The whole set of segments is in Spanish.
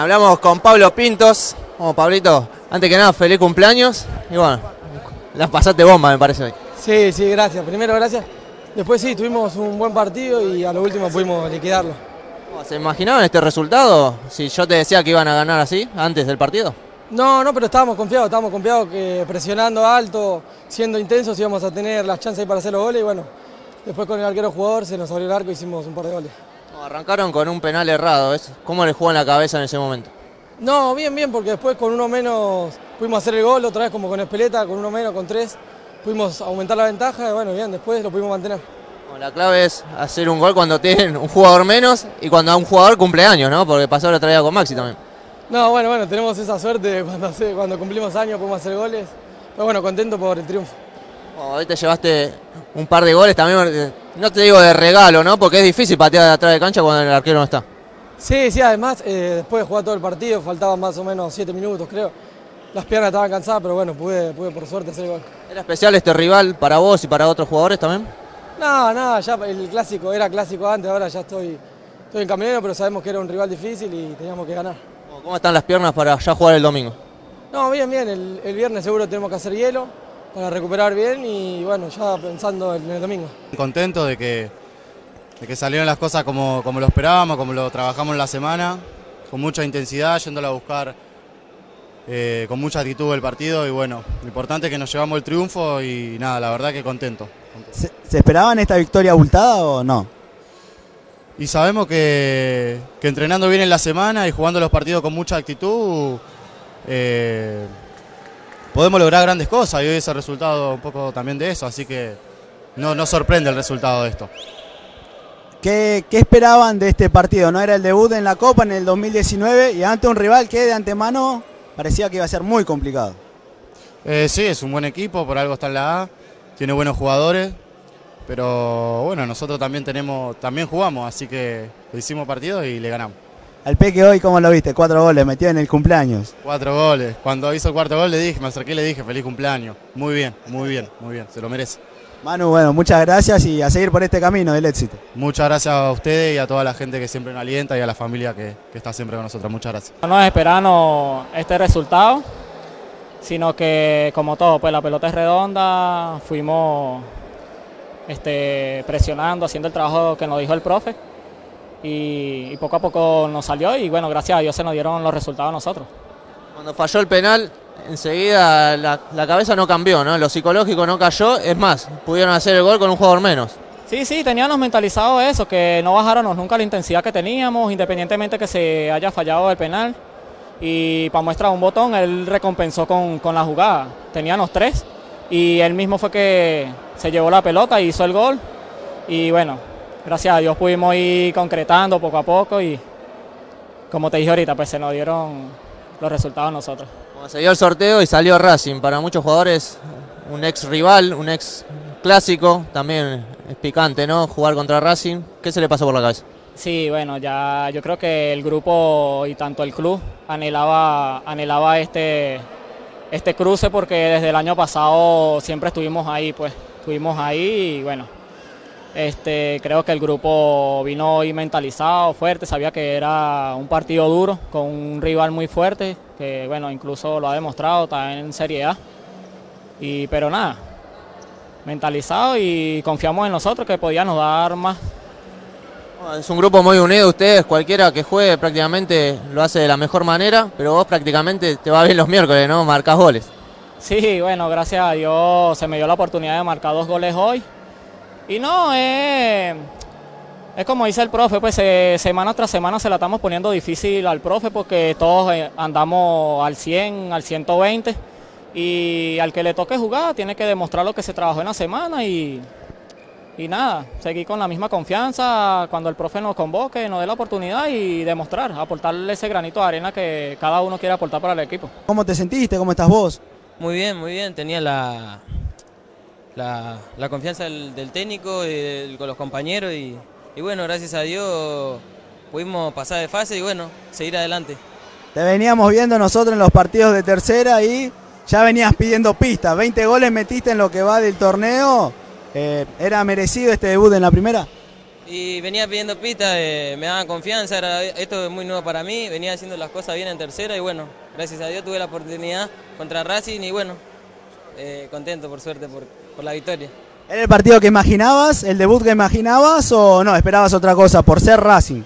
Hablamos con Pablo Pintos. Como Pablito, antes que nada, feliz cumpleaños. Y bueno, la pasaste bomba, me parece hoy. Sí, sí, gracias. Primero, gracias. Después sí, tuvimos un buen partido y a lo último pudimos liquidarlo. ¿Se imaginaban este resultado? Si yo te decía que iban a ganar así, antes del partido. No, no, pero estábamos confiados, estábamos confiados que presionando alto, siendo intensos íbamos a tener las chances para hacer los goles y bueno, después con el arquero jugador se nos abrió el arco y hicimos un par de goles. No, arrancaron con un penal errado. ¿Cómo le jugó en la cabeza en ese momento? No, bien, bien, porque después con uno menos pudimos hacer el gol, otra vez como con Espeleta, con uno menos, con tres, pudimos aumentar la ventaja y bueno, bien, después lo pudimos mantener. Bueno, la clave es hacer un gol cuando tienen un jugador menos y cuando a un jugador cumpleaños, ¿no? Porque pasó la otra día con Maxi también. No, bueno, bueno, tenemos esa suerte cuando, hace- cuando cumplimos años podemos hacer goles. Pero bueno, contento por el triunfo. Bueno, hoy te llevaste un par de goles también, no te digo de regalo, ¿no? Porque es difícil patear de atrás de cancha cuando el arquero no está. Sí, sí, además, eh, después de jugar todo el partido, faltaban más o menos siete minutos, creo. Las piernas estaban cansadas, pero bueno, pude, pude por suerte hacer el gol. ¿Era especial este rival para vos y para otros jugadores también? No, no, ya el clásico era clásico antes, ahora ya estoy, estoy en camionero, pero sabemos que era un rival difícil y teníamos que ganar. ¿Cómo están las piernas para ya jugar el domingo? No, bien, bien, el, el viernes seguro tenemos que hacer hielo para recuperar bien y bueno, ya pensando en el domingo. Contento de que, de que salieron las cosas como, como lo esperábamos, como lo trabajamos en la semana, con mucha intensidad, yéndolo a buscar eh, con mucha actitud el partido y bueno, lo importante es que nos llevamos el triunfo y nada, la verdad que contento. ¿Se, se esperaban esta victoria abultada o no? Y sabemos que, que entrenando bien en la semana y jugando los partidos con mucha actitud, eh, podemos lograr grandes cosas y hoy es el resultado un poco también de eso, así que no, no sorprende el resultado de esto. ¿Qué, qué esperaban de este partido? ¿No era el debut en la Copa en el 2019 y ante un rival que de antemano parecía que iba a ser muy complicado? Eh, sí, es un buen equipo, por algo está en la A, tiene buenos jugadores, pero bueno, nosotros también tenemos, también jugamos, así que hicimos partido y le ganamos. Al Peque hoy, ¿cómo lo viste? Cuatro goles, metió en el cumpleaños. Cuatro goles. Cuando hizo el cuarto gol le dije, me acerqué y le dije feliz cumpleaños. Muy bien, muy bien, muy bien, se lo merece. Manu, bueno, muchas gracias y a seguir por este camino del éxito. Muchas gracias a ustedes y a toda la gente que siempre nos alienta y a la familia que, que está siempre con nosotros. Muchas gracias. No esperamos este resultado, sino que como todo, pues la pelota es redonda, fuimos este, presionando, haciendo el trabajo que nos dijo el profe y, y poco a poco nos salió y bueno, gracias a Dios se nos dieron los resultados a nosotros. Cuando falló el penal, enseguida la, la cabeza no cambió, ¿no? Lo psicológico no cayó, es más, pudieron hacer el gol con un jugador menos. Sí, sí, teníamos mentalizado eso, que no bajáramos nunca la intensidad que teníamos, independientemente que se haya fallado el penal. Y para muestra un botón, él recompensó con, con la jugada. Teníamos tres y él mismo fue que se llevó la pelota y hizo el gol. Y bueno, gracias a Dios pudimos ir concretando poco a poco y como te dije ahorita, pues se nos dieron los resultados nosotros. Bueno, se dio el sorteo y salió Racing. Para muchos jugadores, un ex rival, un ex clásico, también es picante, ¿no? Jugar contra Racing. ¿Qué se le pasó por la cabeza? Sí, bueno, ya yo creo que el grupo y tanto el club anhelaba, anhelaba este, este cruce porque desde el año pasado siempre estuvimos ahí, pues estuvimos ahí y bueno, este, creo que el grupo vino hoy mentalizado, fuerte, sabía que era un partido duro con un rival muy fuerte, que bueno, incluso lo ha demostrado también en Serie A. Y, pero nada, mentalizado y confiamos en nosotros que podíamos dar más es un grupo muy unido, ustedes, cualquiera que juegue prácticamente lo hace de la mejor manera, pero vos prácticamente te va bien los miércoles, ¿no? Marcas goles. Sí, bueno, gracias a Dios se me dio la oportunidad de marcar dos goles hoy. Y no, eh, es como dice el profe, pues eh, semana tras semana se la estamos poniendo difícil al profe porque todos eh, andamos al 100, al 120 y al que le toque jugar tiene que demostrar lo que se trabajó en la semana y, y nada, seguir con la misma confianza cuando el profe nos convoque, nos dé la oportunidad y demostrar, aportarle ese granito de arena que cada uno quiere aportar para el equipo. ¿Cómo te sentiste? ¿Cómo estás vos? Muy bien, muy bien. Tenía la, la, la confianza del, del técnico y con los compañeros y, y bueno, gracias a Dios pudimos pasar de fase y bueno, seguir adelante. Te veníamos viendo nosotros en los partidos de tercera y ya venías pidiendo pistas. 20 goles metiste en lo que va del torneo. Eh, ¿Era merecido este debut en la primera? Y venía pidiendo pistas, eh, me daban confianza, era, esto es muy nuevo para mí, venía haciendo las cosas bien en tercera y bueno, gracias a Dios tuve la oportunidad contra Racing y bueno, eh, contento por suerte por, por la victoria. ¿Era el partido que imaginabas, el debut que imaginabas o no, esperabas otra cosa por ser Racing?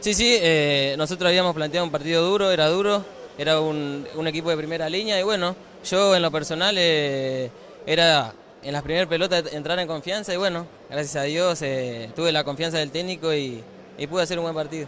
Sí, sí, eh, nosotros habíamos planteado un partido duro, era duro, era un, un equipo de primera línea y bueno, yo en lo personal eh, era en las primeras pelotas entrar en confianza y bueno, gracias a Dios eh, tuve la confianza del técnico y, y pude hacer un buen partido.